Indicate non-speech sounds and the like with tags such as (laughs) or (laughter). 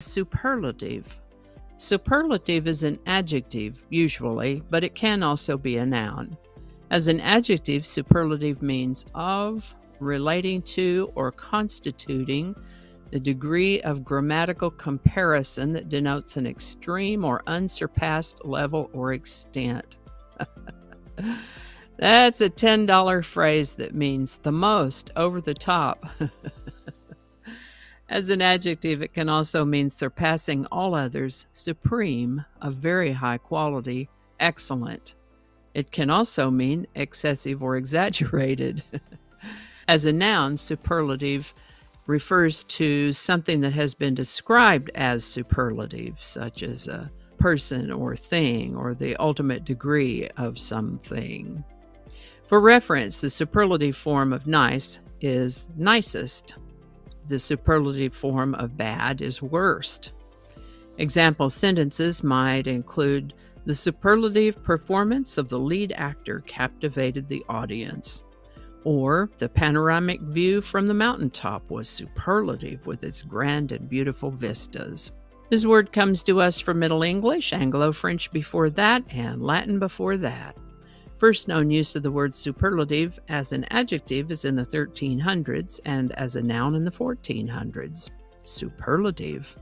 Superlative. Superlative is an adjective, usually, but it can also be a noun. As an adjective, superlative means of, relating to, or constituting the degree of grammatical comparison that denotes an extreme or unsurpassed level or extent. (laughs) That's a $10 phrase that means the most, over the top. (laughs) As an adjective, it can also mean surpassing all others, supreme, of very high quality, excellent. It can also mean excessive or exaggerated. (laughs) As a noun, superlative refers to something that has been described as superlative, such as a person or thing or the ultimate degree of something. For reference, the superlative form of nice is nicest. The superlative form of bad is worst. Example sentences might include the superlative performance of the lead actor captivated the audience. Or the panoramic view from the mountaintop was superlative with its grand and beautiful vistas. This word comes to us from Middle English, Anglo French before that, and Latin before that. First known use of the word superlative as an adjective is in the 1300s and as a noun in the 1400s. Superlative.